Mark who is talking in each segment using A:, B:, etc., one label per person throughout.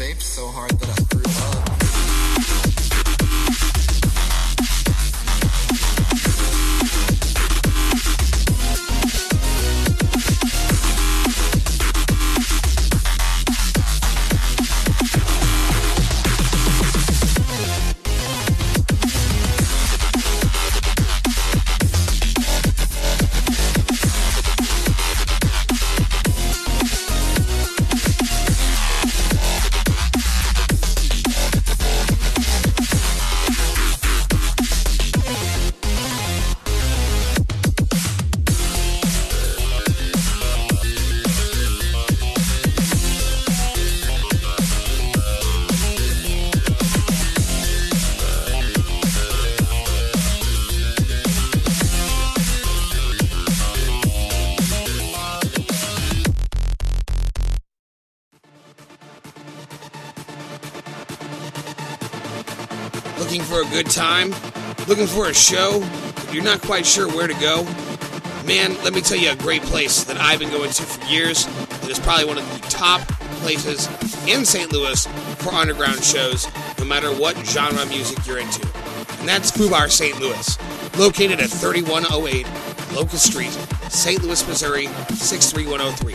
A: vaped so hard that I threw up.
B: Looking for a good time? Looking for a show? You're not quite sure where to go? Man, let me tell you a great place that I've been going to for years. That is probably one of the top places in St. Louis for underground shows, no matter what genre of music you're into. And that's Fubar St. Louis, located at 3108 Locust Street, St. Louis, Missouri 63103.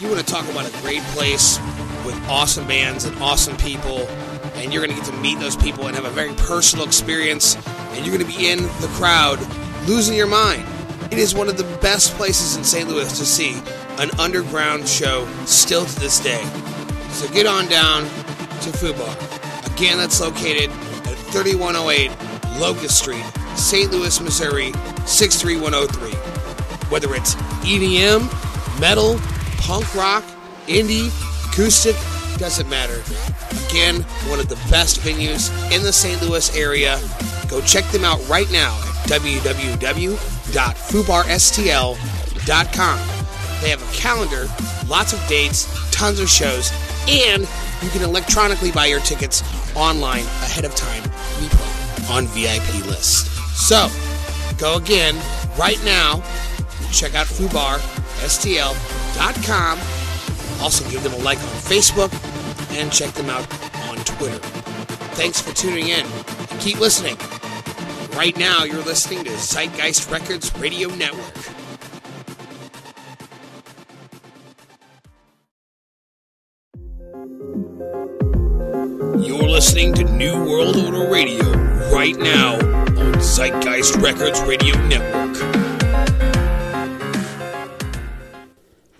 B: You want to talk about a great place with awesome bands and awesome people, and you're going to get to meet those people and have a very personal experience, and you're going to be in the crowd losing your mind. It is one of the best places in St. Louis to see an underground show still to this day. So get on down to Fubar. Again, that's located at 3108 Locust Street, St. Louis, Missouri 63103. Whether it's EDM, metal, punk rock, indie, acoustic, doesn't matter. Again, one of the best venues in the St. Louis area. Go check them out right now at www.fubarstl.com. They have a calendar, lots of dates, tons of shows, and you can electronically buy your tickets online ahead of time. We put on VIP list. So, go again right now. Check out fubarstl.com. Also, give them a like on Facebook and check them out on Twitter. Thanks for tuning in and keep listening. Right now, you're listening to Zeitgeist Records Radio Network. You're listening to New Whirled Order Radio right now on Zeitgeist Records Radio Network.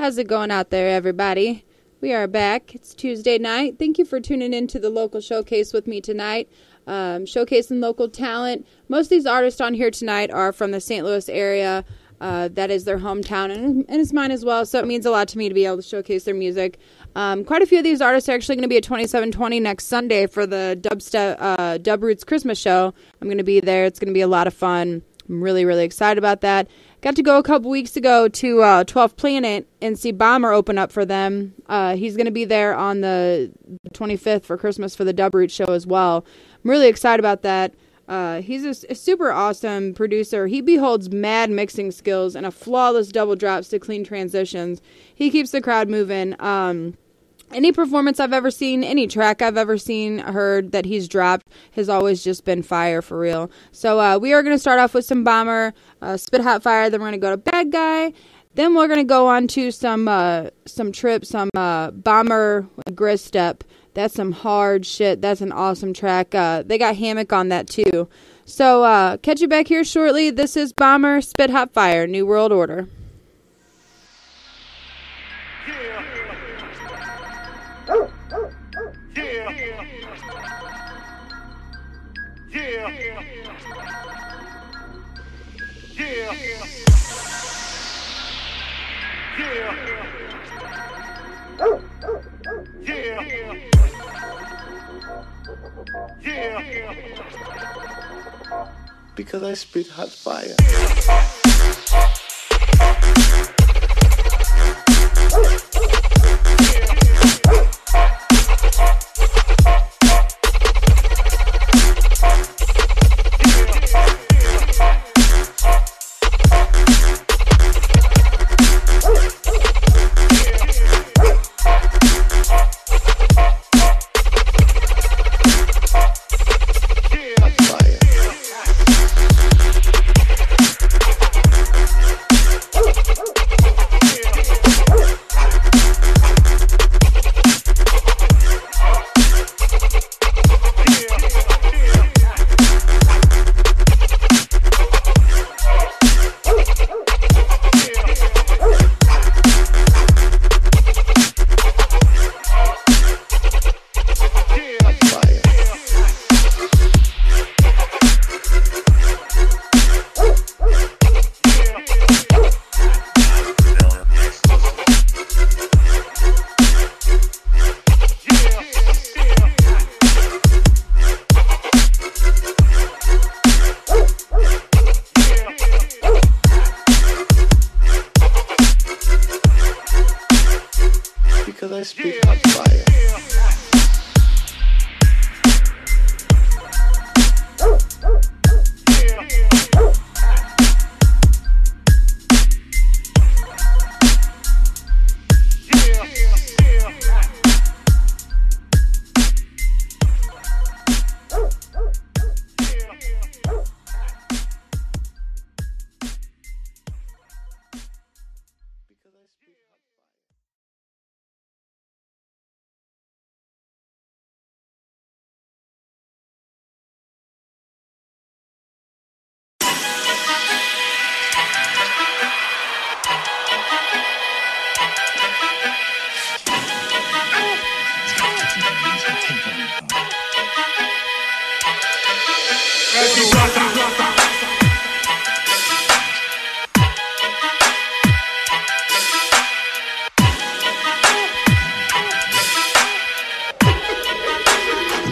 C: How's it going out there, everybody? We are back. It's Tuesday night. Thank you for tuning in to the local showcase with me tonight. Um, showcasing local talent. Most of these artists on here tonight are from the St. Louis area. Uh, that is their hometown, and, and it's mine as well. So it means a lot to me to be able to showcase their music. Um, quite a few of these artists are actually going to be at 2720 next Sunday for the Dubstep uh, Dub Roots Christmas show. I'm going to be there. It's going to be a lot of fun. I'm really, really excited about that. Got to go a couple weeks ago to uh, 12th Planet and see Bomber open up for them. Uh, he's going to be there on the 25th for Christmas for the Dub Roots show as well. I'm really excited about that. Uh, he's a, a, super awesome producer. He beholds mad mixing skills and a flawless double drops to clean transitions. He keeps the crowd moving. Um, any performance I've ever seen, any track I've ever seen, heard that he's dropped has always just been fire for real. So uh, we are going to start off with some Bomber, uh, Spit Hot Fire. Then we're going to go to Bad Guy. Then we're going to go on to some uh, some trip, some uh, Bomber Grist Step. That's some hard shit. That's an awesome track. Uh, they got Hammock on that too. So uh, catch you back here shortly. This is Bomber, Spit Hot Fire, New Whirled Order.
D: Yeah. Yeah. Yeah. Yeah. Yeah.
E: Because I spit hot fire.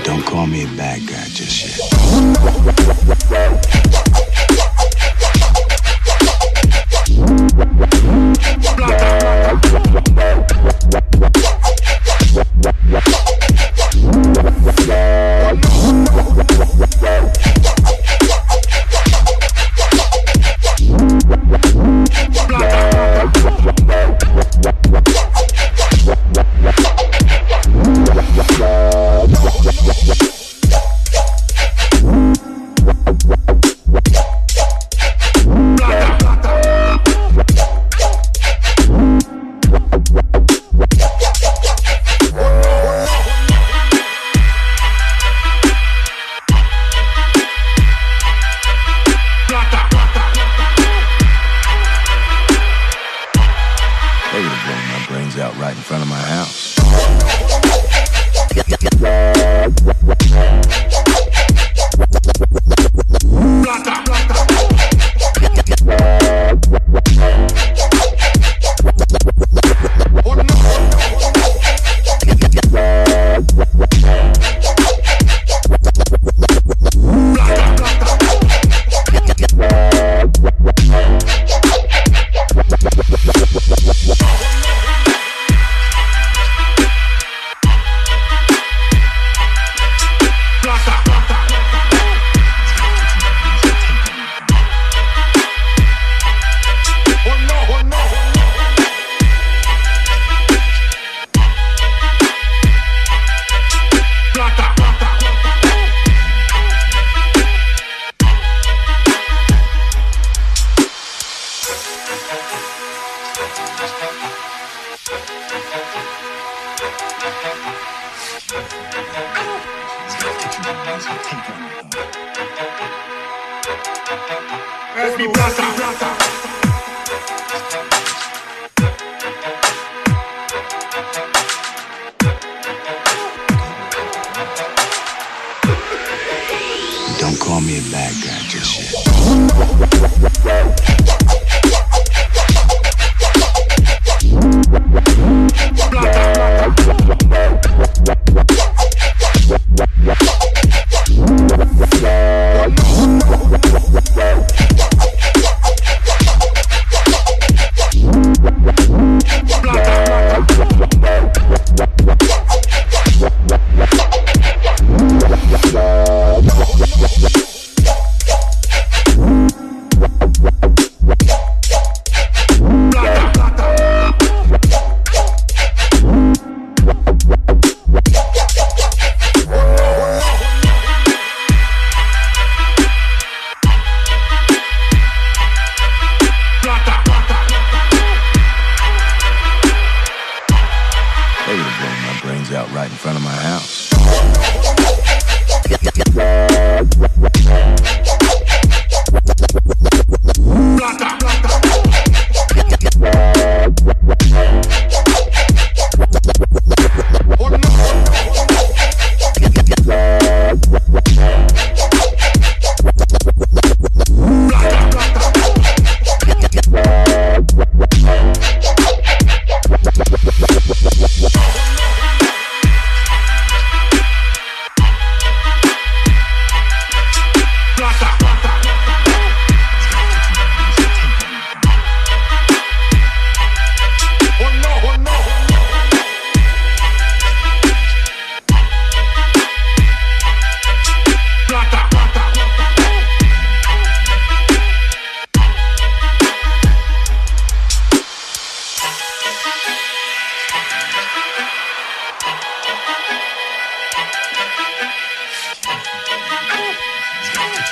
F: Don't call me a bad guy just yet. house. Of my house.
G: Don't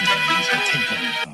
G: Take them.